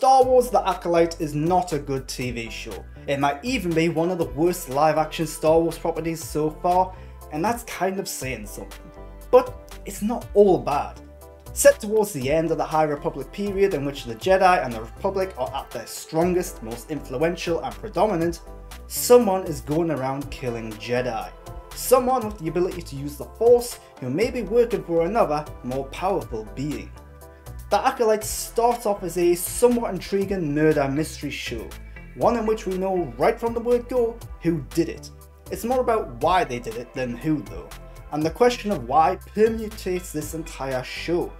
Star Wars The Acolyte is not a good TV show. It might even be one of the worst live action Star Wars properties so far, and that's kind of saying something. But it's not all bad. Set towards the end of the High Republic period in which the Jedi and the Republic are at their strongest, most influential and predominant, someone is going around killing Jedi. Someone with the ability to use the Force who may be working for another, more powerful being. The Acolyte starts off as a somewhat intriguing murder mystery show, one in which we know right from the word go who did it. It's more about why they did it than who though, and the question of why permutates this entire show.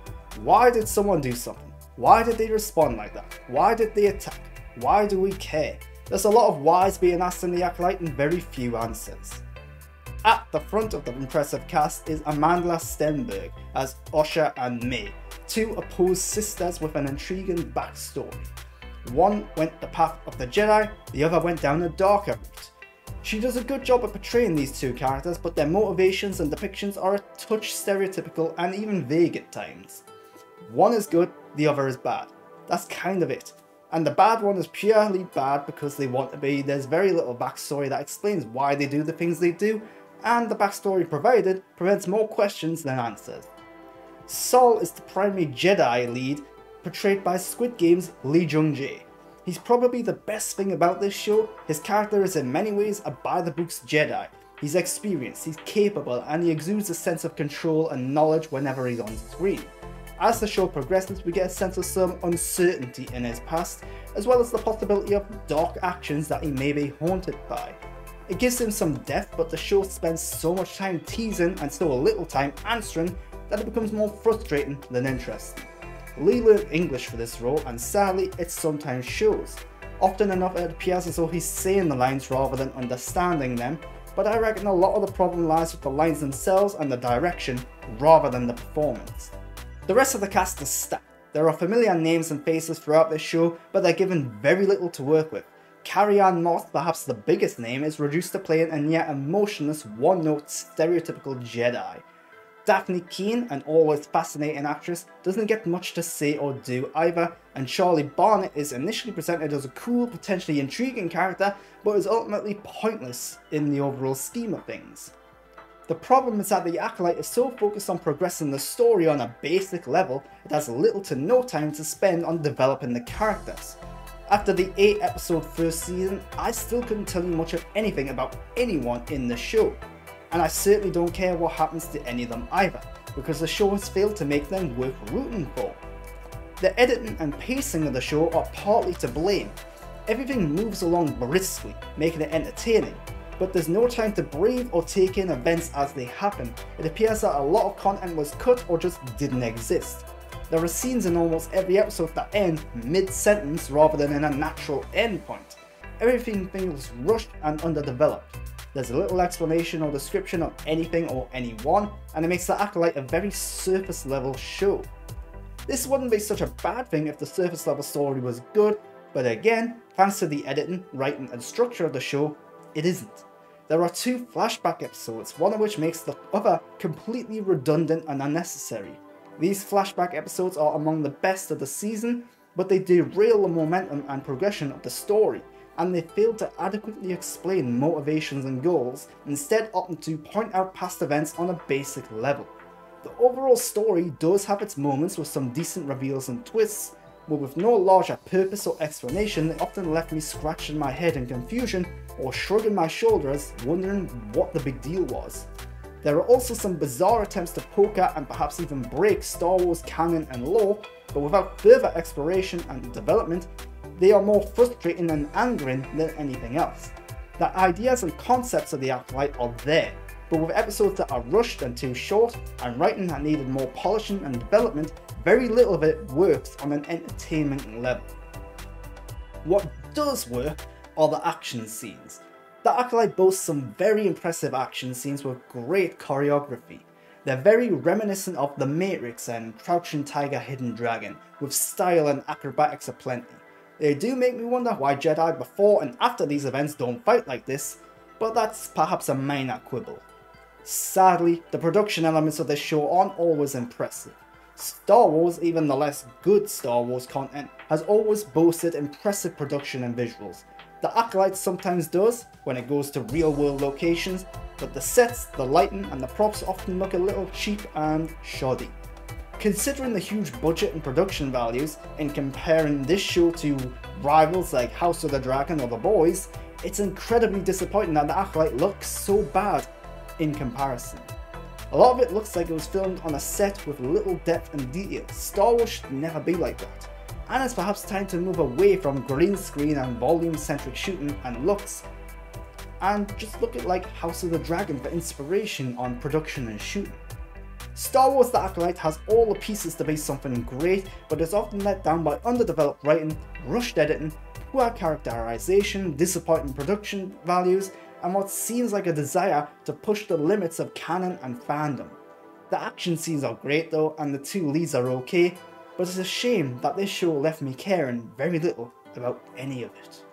Why did someone do something? Why did they respond like that? Why did they attack? Why do we care? There's a lot of whys being asked in the Acolyte and very few answers. At the front of the impressive cast is Amanda Stenberg as Osha and Mae, two opposed sisters with an intriguing backstory. One went the path of the Jedi, the other went down a darker route. She does a good job of portraying these two characters, but their motivations and depictions are a touch stereotypical and even vague at times. One is good, the other is bad. That's kind of it. And the bad one is purely bad because they want to be. There's very little backstory that explains why they do the things they do, and the backstory provided prevents more questions than answers. Sol is the primary Jedi lead, portrayed by Squid Game's Lee Jung Jae. He's probably the best thing about this show, his character is in many ways a by-the-books Jedi. He's experienced, he's capable, and he exudes a sense of control and knowledge whenever he's on screen. As the show progresses, we get a sense of some uncertainty in his past, as well as the possibility of dark actions that he may be haunted by. It gives him some depth, but the show spends so much time teasing and so little time answering that it becomes more frustrating than interesting. Lee learned English for this role, and sadly, it sometimes shows. Often enough, it appears as though he's saying the lines rather than understanding them, but I reckon a lot of the problem lies with the lines themselves and the direction rather than the performance. The rest of the cast is stacked. There are familiar names and faces throughout this show, but they're given very little to work with. Carrie-Anne Moss, perhaps the biggest name, is reduced to playing a near emotionless, one-note, stereotypical Jedi. Dafne Keen, an always fascinating actress, doesn't get much to say or do either, and Charlie Barnett is initially presented as a cool, potentially intriguing character, but is ultimately pointless in the overall scheme of things. The problem is that the Acolyte is so focused on progressing the story on a basic level, it has little to no time to spend on developing the characters. After the 8 episode first season, I still couldn't tell you much of anything about anyone in the show, and I certainly don't care what happens to any of them either, because the show has failed to make them worth rooting for. The editing and pacing of the show are partly to blame. Everything moves along briskly, making it entertaining, but there's no time to breathe or take in events as they happen. It appears that a lot of content was cut or just didn't exist. There are scenes in almost every episode that end mid-sentence rather than in a natural endpoint. Everything feels rushed and underdeveloped. There's a little explanation or description of anything or anyone, and it makes the Acolyte a very surface level show. This wouldn't be such a bad thing if the surface level story was good, but again, thanks to the editing, writing and structure of the show, it isn't. There are two flashback episodes, one of which makes the other completely redundant and unnecessary. These flashback episodes are among the best of the season, but they derail the momentum and progression of the story, and they fail to adequately explain motivations and goals, instead opting to point out past events on a basic level. The overall story does have its moments with some decent reveals and twists, but with no larger purpose or explanation it often left me scratching my head in confusion or shrugging my shoulders wondering what the big deal was. There are also some bizarre attempts to poke at and perhaps even break Star Wars canon and lore, but without further exploration and development, they are more frustrating and angering than anything else. The ideas and concepts of the Acolyte are there, but with episodes that are rushed and too short, and writing that needed more polishing and development, very little of it works on an entertainment level. What does work are the action scenes. The Acolyte boasts some very impressive action scenes with great choreography. They're very reminiscent of The Matrix and Crouching Tiger Hidden Dragon, with style and acrobatics aplenty. They do make me wonder why Jedi before and after these events don't fight like this, but that's perhaps a minor quibble. Sadly, the production elements of this show aren't always impressive. Star Wars, even the less good Star Wars content, has always boasted impressive production and visuals. The Acolyte sometimes does, when it goes to real world locations, but the sets, the lighting and the props often look a little cheap and shoddy. Considering the huge budget and production values, and comparing this show to rivals like House of the Dragon or The Boys, it's incredibly disappointing that The Acolyte looks so bad in comparison. A lot of it looks like it was filmed on a set with little depth and detail. Star Wars should never be like that. And it's perhaps time to move away from green screen and volume centric shooting and looks and just look at like House of the Dragon for inspiration on production and shooting. Star Wars The Acolyte has all the pieces to be something great, but is often let down by underdeveloped writing, rushed editing, poor characterization, disappointing production values, and what seems like a desire to push the limits of canon and fandom. The action scenes are great though, and the two leads are okay, but it's a shame that this show left me caring very little about any of it.